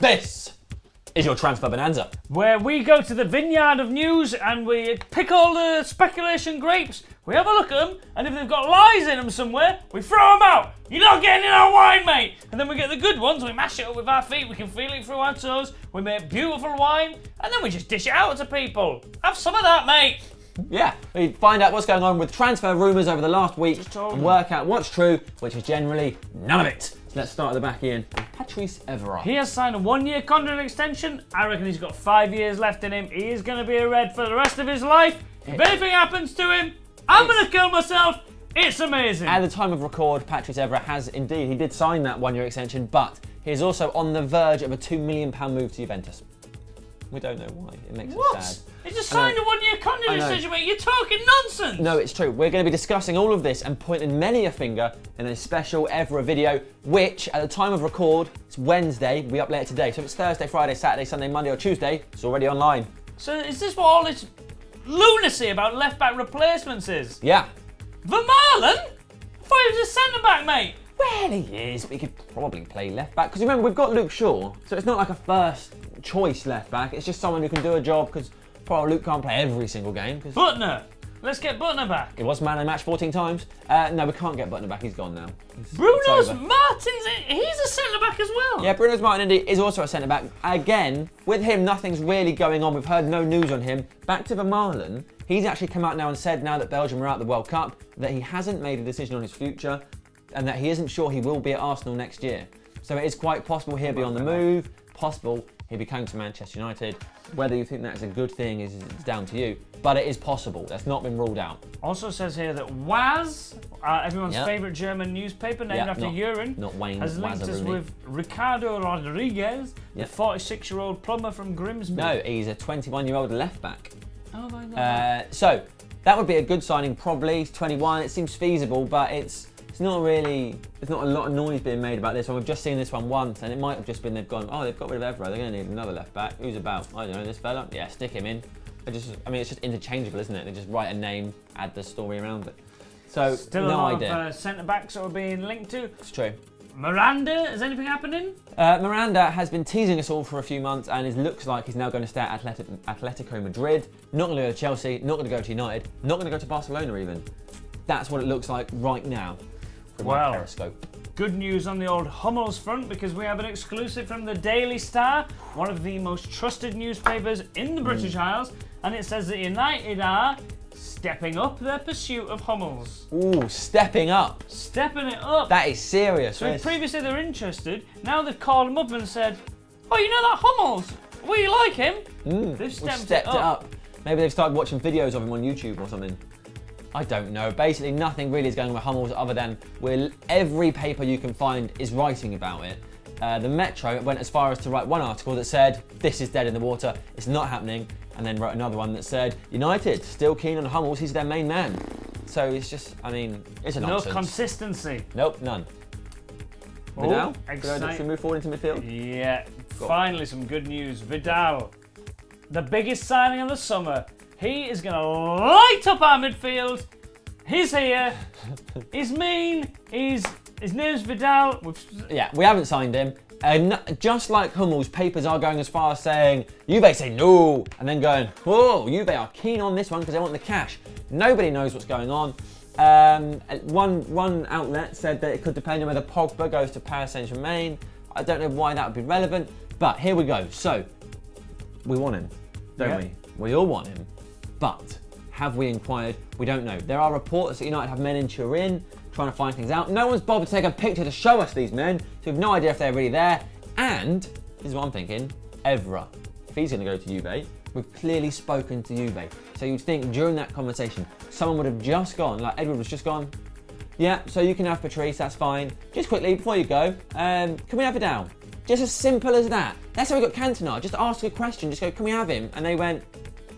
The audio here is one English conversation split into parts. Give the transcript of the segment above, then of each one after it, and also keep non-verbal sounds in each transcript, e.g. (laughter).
This is your transfer bonanza. where we go to the vineyard of news and we pick all the speculation grapes. We have a look at them, and if they've got lies in them somewhere, we throw them out. You're not getting in our wine, mate. And then we get the good ones. We mash it up with our feet. We can feel it through our toes. We make beautiful wine, and then we just dish it out to people. Have some of that, mate. Yeah, we find out what's going on with transfer rumours over the last week and work out what's true, which is generally none of it. So let's start at the back Ian. Patrice Evra. He has signed a one-year contract extension. I reckon he's got five years left in him. He is going to be a red for the rest of his life. If anything happens to him, I'm going to kill myself. It's amazing. At the time of record, Patrice Evra has indeed, he did sign that one year extension, but he is also on the verge of a £2 million move to Juventus. We don't know why. It makes What? us sad. He just I know. signed a one-year contract extension, mate. You're talking nonsense. No, it's true. We're going to be discussing all of this and pointing many a finger in a special Evra video, which at the time of record, it's Wednesday. We upload it today. So if it's Thursday, Friday, Saturday, Sunday, Monday, or Tuesday, it's already online. So is this what all this lunacy about left-back replacements is? Yeah. Vermaelen? I thought he was a centre-back, mate. Well, he is, but he could probably play left back. Because remember, we've got Luke Shaw, so it's not like a first choice left back. It's just someone who can do a job because probably Luke can't play every single game. Because Büttner. Let's get Büttner back. he was man of the match 14 times. Uh, no, we can't get Büttner back. He's gone now. It's- it's Bruno's over. Martins, he's a centre-back as well. Yeah, Bruno's Martins Indi is also a centre back. Again, with him, nothing's really going on. We've heard no news on him. Back to Vermaelen, he's actually come out now and said, now that Belgium are out of the World Cup, that he hasn't made a decision on his future and that he isn't sure he will be at Arsenal next year. So it is quite possible he'll be on the move, possible he'll be coming to Manchester United. Whether you think that's a good thing is, down to you, but it is possible. That's not been ruled out. Also says here that Waz, uh, everyone's Yeah. favourite German newspaper named Yeah, after not- Urine, not Wayne has linked us with Ricardo Rodriguez, Yeah. the 46-year-old plumber from Grimsby. No, he's a 21 year old left back. Oh my god. Uh, so that would be a good signing, probably. 21. It seems feasible, but it's it's not really. There's not a lot of noise being made about this one. We've just seen this one once, and it might have just been they've gone. Oh, they've got rid of Evra. They're going to need another left back. Who's about? I don't know. This fella. Yeah, stick him in. I just. I mean, it's just interchangeable, isn't it? They just write a name, add the story around it. So Still a no lot idea. of uh, centre-backs that are being linked to. it's true. Miranda, is anything happening? Uh, Miranda has been teasing us all for a few months and it looks like he's now going to stay at Atleti- Atletico Madrid. Not going to go to Chelsea, not going to go to United, not going to go to Barcelona even. That's what it looks like right now from my periscope. Good news on the old Hummels front because we have an exclusive from the Daily Star, one of the most trusted newspapers in the British Mm. Isles, and it says that United are stepping up their pursuit of Hummels. Ooh, stepping up. Stepping it up. That is serious. so previously they're interested, now they've called him up and said, Oh, you know that Hummels? We like him. Mm, They've stepped, stepped it up. Maybe they've started watching videos of him on YouTube or something. I don't know. Basically, nothing really is going on with Hummels other than we're, every paper you can find is writing about it. Uh, the Metro went as far as to write one article that said, This is dead in the water, it's not happening, and then wrote another one that said, United, still keen on Hummels, he's their main man. So it's just, I mean, it's a No consistency. nope, none. Oh, Vidal, should we move forward into midfield? Yeah, Go on. finally some good news. Vidal, the biggest signing of the summer. He is going to light up our midfield. He's here. (laughs) He's mean. He's his name's Vidal. We've, Yeah, we haven't signed him. And just like Hummels, papers are going as far as saying, Juve say no, and then going, oh, Juve are keen on this one because they want the cash. Nobody knows what's going on. Um, one, one outlet said that it could depend on whether Pogba goes to Paris Saint Germain. I don't know why that would be relevant, but here we go. So, we want him, don't Yeah. we? We all want him. But have we inquired? We don't know. There are reports that United have men in Turin trying to find things out. No one's bothered to take a picture to show us these men, so we've no idea if they're really there. And this is what I'm thinking: Evra, if he's going to go to Juve, we've clearly spoken to Juve. So you'd think during that conversation, someone would have just gone, like Edward was just gone. Yeah, so you can have Patrice, that's fine. Just quickly, before you go, um, can we have it down? Just as simple as that. That's how we got Cantona. Just ask a question, just go, can we have him? And they went,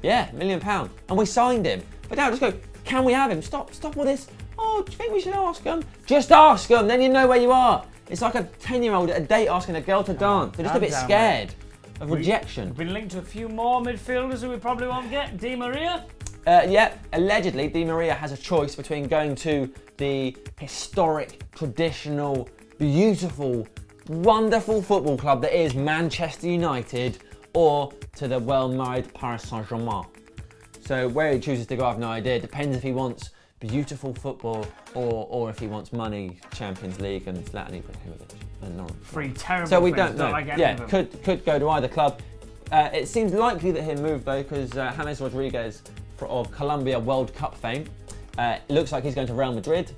yeah, million pound. And we signed him. But now just go, can we have him? Stop, stop all this. Oh, do you think we should ask him? Just ask him, then you know where you are. It's like a 10 year old at a date asking a girl to dance. They're just a bit down, scared of rejection. we've been linked to a few more midfielders who we probably won't get. Di Maria. Uh, yeah, allegedly, Di Maria has a choice between going to the historic, traditional, beautiful wonderful football club that is Manchester United or to the well-married Paris Saint-Germain. So where he chooses to go, I've no idea. Depends if he wants beautiful football or, or if he wants money, Champions League and Zlatan Ibrahimovic and. Three terrible So we don't know. like any yeah, of them. could could go to either club. Uh, it seems likely that he'll move though, because uh, James Rodriguez of Colombia World Cup fame uh, looks like he's going to Real Madrid.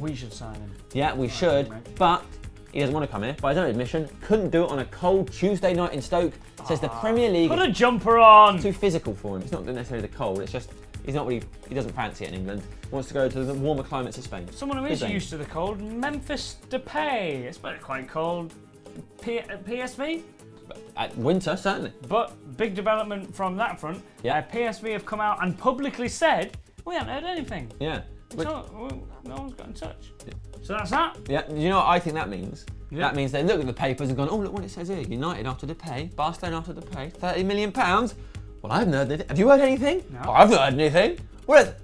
We should sign him. Yeah, we should, but he doesn't want to come here. By his own admission, couldn't do it on a cold Tuesday night in Stoke. Says the Premier League Put a jumper on. too physical for him. It's not necessarily the cold. It's just he's not really he doesn't fancy it in England. Wants to go to the warmer climates of Spain. Someone who is name. used to the cold, Memphis Depay. It's been quite cold. P- uh, PSV, At winter, certainly. but big development from that front. Yeah. Uh, PSV have come out and publicly said we haven't heard anything. Yeah. But- no one's got in touch. So that's that. Yeah, you know what I think that means? Yeah. That means they look at the papers and gone, oh, look what it says here. United after Depay, Barcelona after Depay, 30 million pounds. Well, I haven't heard anything. Have you heard anything? No. Oh, I've not heard anything. What?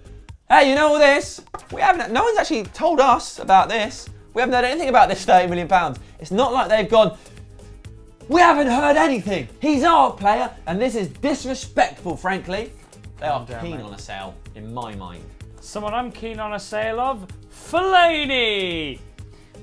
Hey, you know all this? We haven't, no one's actually told us about this. We haven't heard anything about this 30 million pounds. It's not like they've gone, we haven't heard anything. He's our player, and this is disrespectful, frankly. They are down, keen mate. on a sale, in my mind. Someone I'm keen on a sale of, Fellaini.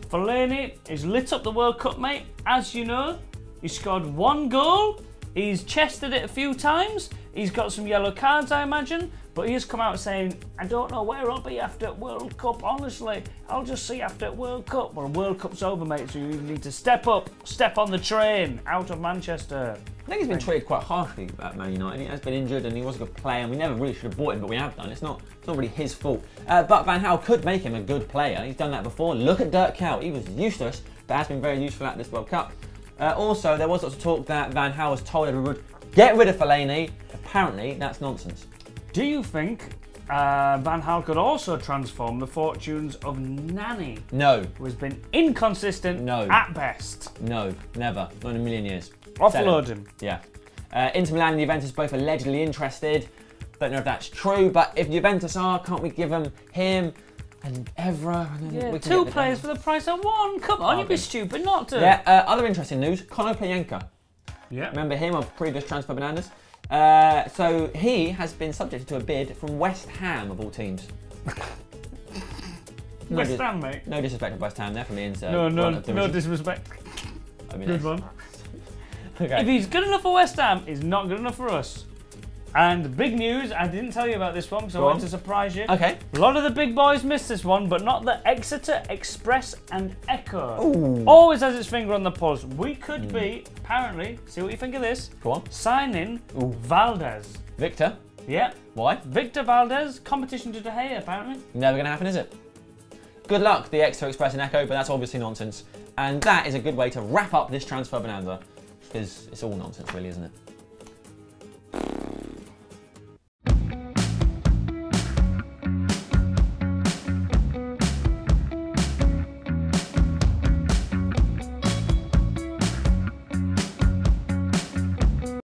Fellaini has lit up the World Cup, mate. As you know, he scored one goal. He's chested it a few times. He's got some yellow cards, I imagine. But he has come out saying, I don't know where I'll be after World Cup, honestly. I'll just see after World Cup. Well, World Cup's over, mate, so you need to step up, step on the train out of Manchester. I think he's been treated quite harshly at Man United. He has been injured and he was a good player, and we never really should have bought him, but we have done. It's not, it's not really his fault. Uh, but Van Gaal could make him a good player. He's done that before. Look at Dirk Kuyt. He was useless, but has been very useful at this World Cup. Uh, also, there was lots of talk that Van Gaal has told everyone, get rid of Fellaini. Apparently, that's nonsense. Do you think uh, Van Gaal could also transform the fortunes of Nani? No, who has been inconsistent No. at best. no, never. Not in a million years. Offload him. Yeah. Uh, Inter Milan and Juventus both allegedly interested. Don't know if that's true, but if Juventus are, can't we give them him and Evra? And then Yeah, we can two get the players for the price of one. Come on, you'd be Bargain. stupid not to. Yeah, uh, other interesting news Conor Playenka. Yeah. Remember him of previous transfer bananas? Uh, so he has been subjected to a bid from West Ham, of all teams. (laughs) no, West Ham, mate. no disrespect to West Ham, they're from the inside. No, no, one of the no disrespect. I mean, Good one. (laughs) Okay. If he's good enough for West Ham, he's not good enough for us. And big news, I didn't tell you about this one because I wanted on. to surprise you. okay. A lot of the big boys missed this one, but not the Exeter Express and Echo. Ooh. Always has its finger on the pulse. We could be, hmm. apparently, see what you think of this, Go on. signing Ooh. Valdés. Victor, Yeah, why? Victor Valdés, competition to De Gea, apparently. Never going to happen, is it? Good luck, the Exeter Express and Echo, but that's obviously nonsense. And that is a good way to wrap up this transfer bonanza, because it's all nonsense, really, isn't it?